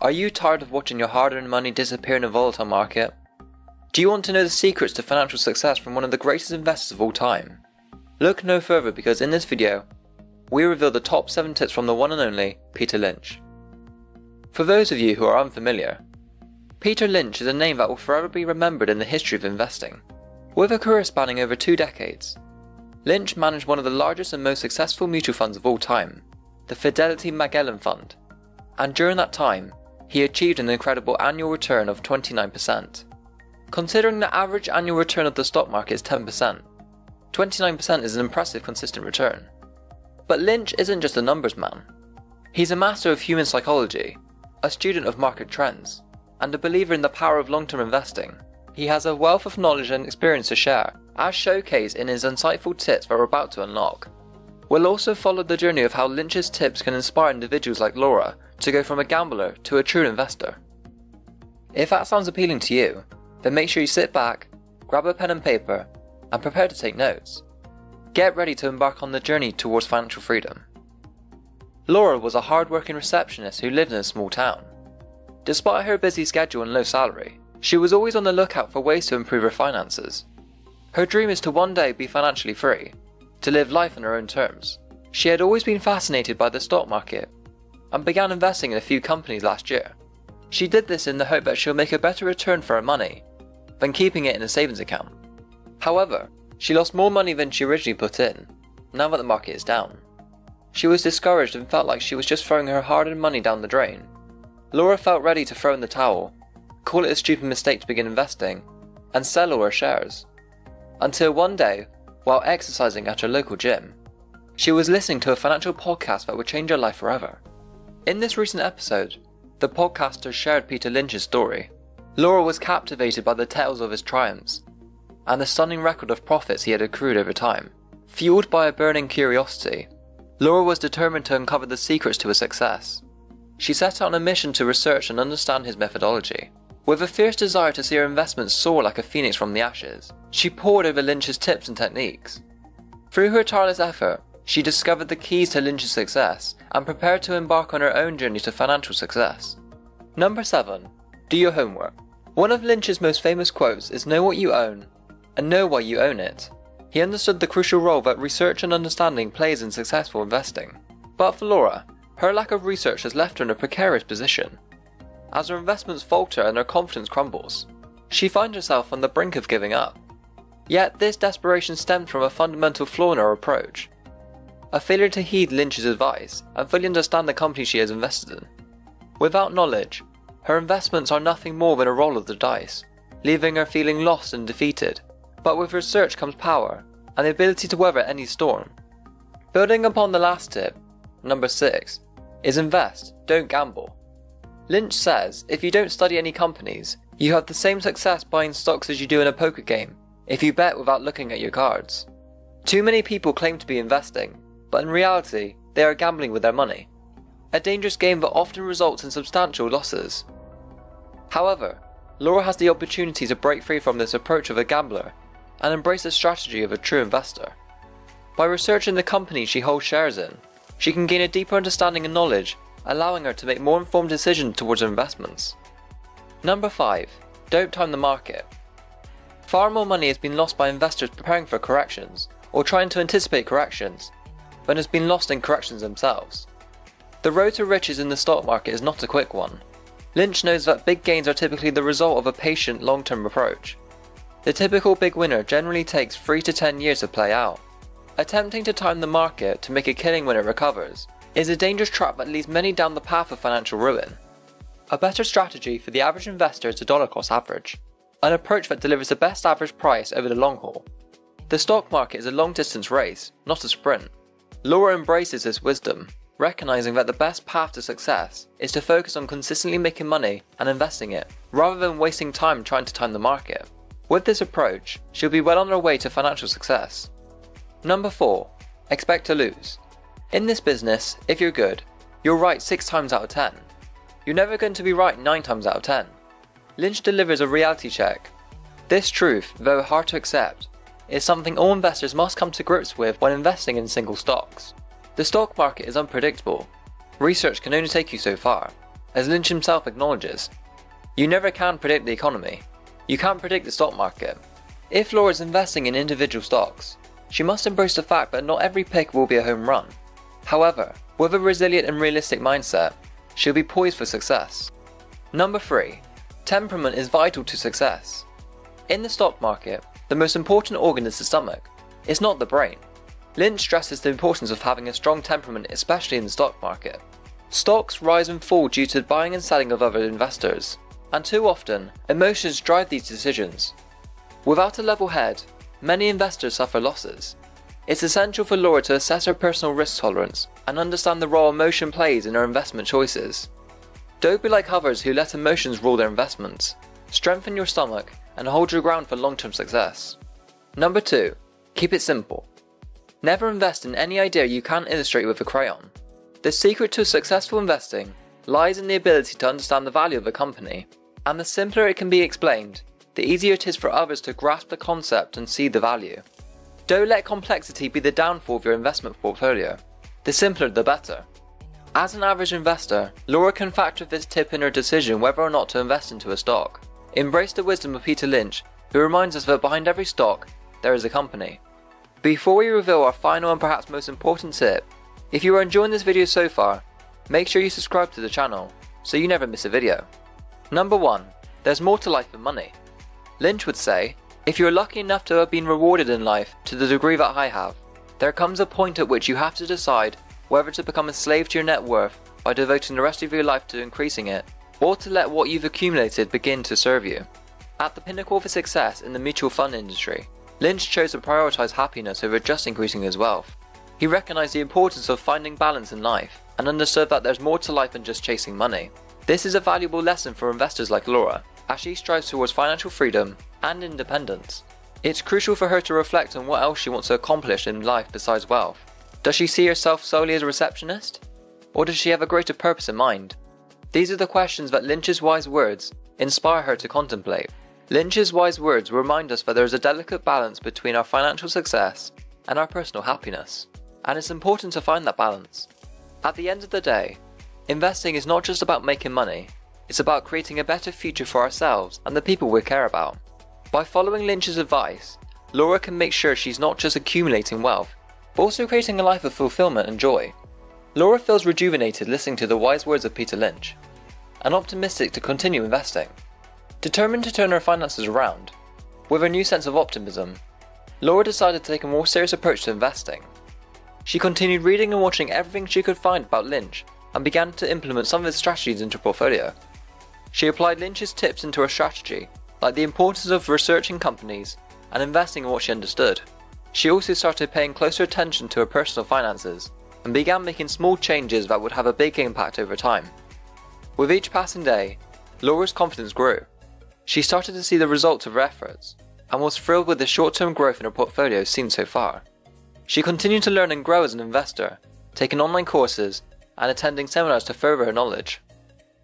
Are you tired of watching your hard earned money disappear in a volatile market? Do you want to know the secrets to financial success from one of the greatest investors of all time? Look no further because in this video, we reveal the top 7 tips from the one and only Peter Lynch. For those of you who are unfamiliar, Peter Lynch is a name that will forever be remembered in the history of investing. With a career spanning over two decades, Lynch managed one of the largest and most successful mutual funds of all time, the Fidelity Magellan Fund, and during that time, he achieved an incredible annual return of 29%. Considering the average annual return of the stock market is 10%, 29% is an impressive consistent return. But Lynch isn't just a numbers man. He's a master of human psychology, a student of market trends, and a believer in the power of long term investing. He has a wealth of knowledge and experience to share, as showcased in his insightful tips we're about to unlock. We'll also follow the journey of how Lynch's tips can inspire individuals like Laura to go from a gambler to a true investor. If that sounds appealing to you, then make sure you sit back, grab a pen and paper, and prepare to take notes. Get ready to embark on the journey towards financial freedom. Laura was a hard-working receptionist who lived in a small town. Despite her busy schedule and low salary, she was always on the lookout for ways to improve her finances. Her dream is to one day be financially free, to live life on her own terms. She had always been fascinated by the stock market and began investing in a few companies last year. She did this in the hope that she'll make a better return for her money than keeping it in a savings account. However, she lost more money than she originally put in, now that the market is down. She was discouraged and felt like she was just throwing her hard earned money down the drain. Laura felt ready to throw in the towel, call it a stupid mistake to begin investing, and sell all her shares. Until one day, while exercising at her local gym, she was listening to a financial podcast that would change her life forever. In this recent episode, the podcaster shared Peter Lynch's story. Laura was captivated by the tales of his triumphs and the stunning record of profits he had accrued over time. Fueled by a burning curiosity, Laura was determined to uncover the secrets to his success. She set out on a mission to research and understand his methodology. With a fierce desire to see her investments soar like a phoenix from the ashes, she pored over Lynch's tips and techniques. Through her tireless effort, she discovered the keys to Lynch's success and prepared to embark on her own journey to financial success. Number 7. Do your homework. One of Lynch's most famous quotes is Know what you own, and know why you own it. He understood the crucial role that research and understanding plays in successful investing. But for Laura, her lack of research has left her in a precarious position. As her investments falter and her confidence crumbles, she finds herself on the brink of giving up. Yet this desperation stemmed from a fundamental flaw in her approach a failure to heed Lynch's advice and fully understand the company she has invested in. Without knowledge, her investments are nothing more than a roll of the dice, leaving her feeling lost and defeated. But with research comes power and the ability to weather any storm. Building upon the last tip, number 6, is invest, don't gamble. Lynch says if you don't study any companies, you have the same success buying stocks as you do in a poker game if you bet without looking at your cards. Too many people claim to be investing, but in reality, they are gambling with their money. A dangerous game that often results in substantial losses. However, Laura has the opportunity to break free from this approach of a gambler and embrace the strategy of a true investor. By researching the company she holds shares in, she can gain a deeper understanding and knowledge, allowing her to make more informed decisions towards investments. Number 5. Don't time the market. Far more money has been lost by investors preparing for corrections, or trying to anticipate corrections, than has been lost in corrections themselves. The road to riches in the stock market is not a quick one. Lynch knows that big gains are typically the result of a patient long term approach. The typical big winner generally takes 3 to 10 years to play out. Attempting to time the market to make a killing when it recovers is a dangerous trap that leads many down the path of financial ruin. A better strategy for the average investor is the dollar cost average, an approach that delivers the best average price over the long haul. The stock market is a long distance race, not a sprint. Laura embraces this wisdom, recognizing that the best path to success is to focus on consistently making money and investing it, rather than wasting time trying to time the market. With this approach, she'll be well on her way to financial success. Number 4. Expect to lose. In this business, if you're good, you're right 6 times out of 10. You're never going to be right 9 times out of 10. Lynch delivers a reality check. This truth, though hard to accept, is something all investors must come to grips with when investing in single stocks. The stock market is unpredictable. Research can only take you so far. as Lynch himself acknowledges. You never can predict the economy. You can't predict the stock market. If Laura is investing in individual stocks, she must embrace the fact that not every pick will be a home run. However, with a resilient and realistic mindset, she'll be poised for success. Number 3. Temperament is vital to success. In the stock market, the most important organ is the stomach. It's not the brain. Lynch stresses the importance of having a strong temperament, especially in the stock market. Stocks rise and fall due to the buying and selling of other investors, and too often, emotions drive these decisions. Without a level head, many investors suffer losses. It's essential for Laura to assess her personal risk tolerance and understand the role emotion plays in her investment choices. Don't be like others who let emotions rule their investments. Strengthen your stomach and hold your ground for long term success. Number 2. Keep it simple. Never invest in any idea you can't illustrate with a crayon. The secret to successful investing lies in the ability to understand the value of a company, and the simpler it can be explained, the easier it is for others to grasp the concept and see the value. Don't let complexity be the downfall of your investment portfolio. The simpler the better. As an average investor, Laura can factor this tip in her decision whether or not to invest into a stock. Embrace the wisdom of Peter Lynch, who reminds us that behind every stock, there is a company. Before we reveal our final and perhaps most important tip, if you are enjoying this video so far, make sure you subscribe to the channel, so you never miss a video. Number 1. There's more to life than money. Lynch would say, if you're lucky enough to have been rewarded in life to the degree that I have, there comes a point at which you have to decide whether to become a slave to your net worth by devoting the rest of your life to increasing it, or to let what you've accumulated begin to serve you. At the pinnacle of success in the mutual fund industry, Lynch chose to prioritize happiness over just increasing his wealth. He recognized the importance of finding balance in life and understood that there's more to life than just chasing money. This is a valuable lesson for investors like Laura, as she strives towards financial freedom and independence. It's crucial for her to reflect on what else she wants to accomplish in life besides wealth. Does she see herself solely as a receptionist? Or does she have a greater purpose in mind? These are the questions that Lynch's wise words inspire her to contemplate. Lynch's wise words remind us that there is a delicate balance between our financial success and our personal happiness, and it's important to find that balance. At the end of the day, investing is not just about making money, it's about creating a better future for ourselves and the people we care about. By following Lynch's advice, Laura can make sure she's not just accumulating wealth, but also creating a life of fulfillment and joy. Laura feels rejuvenated listening to the wise words of Peter Lynch, and optimistic to continue investing. Determined to turn her finances around, with a new sense of optimism, Laura decided to take a more serious approach to investing. She continued reading and watching everything she could find about Lynch and began to implement some of his strategies into her portfolio. She applied Lynch's tips into her strategy, like the importance of researching companies and investing in what she understood. She also started paying closer attention to her personal finances and began making small changes that would have a big impact over time. With each passing day, Laura's confidence grew. She started to see the results of her efforts and was thrilled with the short term growth in her portfolio seen so far. She continued to learn and grow as an investor, taking online courses and attending seminars to further her knowledge.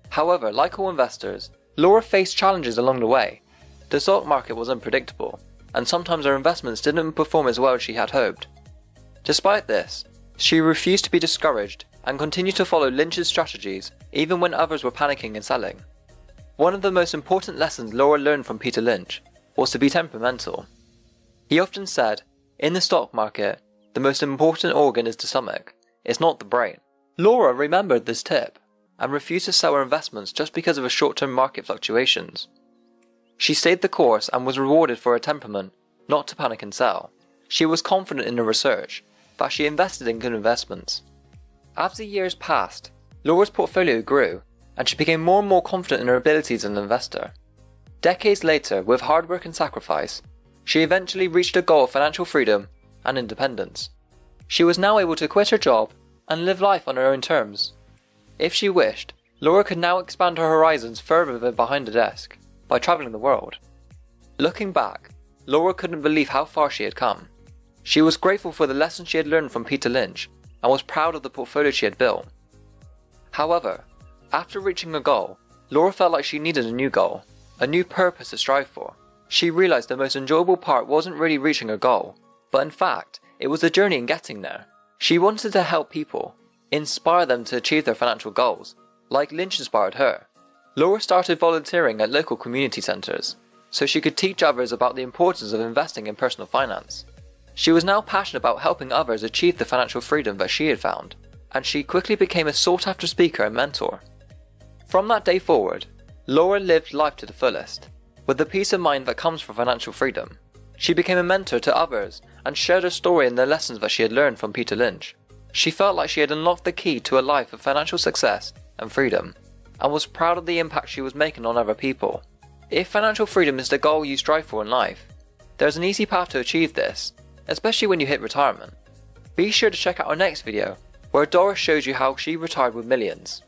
However, like all investors, Laura faced challenges along the way. The stock market was unpredictable, and sometimes her investments didn't perform as well as she had hoped. Despite this, she refused to be discouraged and continued to follow Lynch's strategies even when others were panicking and selling. One of the most important lessons Laura learned from Peter Lynch was to be temperamental. He often said, in the stock market, the most important organ is the stomach, it's not the brain. Laura remembered this tip and refused to sell her investments just because of short term market fluctuations. She stayed the course and was rewarded for her temperament, not to panic and sell. She was confident in her research, that she invested in good investments. As the years passed, Laura's portfolio grew, and she became more and more confident in her abilities as an investor. Decades later, with hard work and sacrifice, she eventually reached her goal of financial freedom and independence. She was now able to quit her job and live life on her own terms. If she wished, Laura could now expand her horizons further than behind a desk by travelling the world. Looking back, Laura couldn't believe how far she had come. She was grateful for the lessons she had learned from Peter Lynch and was proud of the portfolio she had built. However, after reaching a goal, Laura felt like she needed a new goal a new purpose to strive for. She realized the most enjoyable part wasn't really reaching a goal, but in fact, it was the journey in getting there. She wanted to help people, inspire them to achieve their financial goals, like Lynch inspired her, Laura started volunteering at local community centres so she could teach others about the importance of investing in personal finance. She was now passionate about helping others achieve the financial freedom that she had found, and she quickly became a sought after speaker and mentor. From that day forward, Laura lived life to the fullest, with the peace of mind that comes from financial freedom. She became a mentor to others and shared her story and the lessons that she had learned from Peter Lynch. She felt like she had unlocked the key to a life of financial success and freedom, and was proud of the impact she was making on other people. If financial freedom is the goal you strive for in life, there's an easy path to achieve this, especially when you hit retirement. Be sure to check out our next video, where Doris shows you how she retired with millions.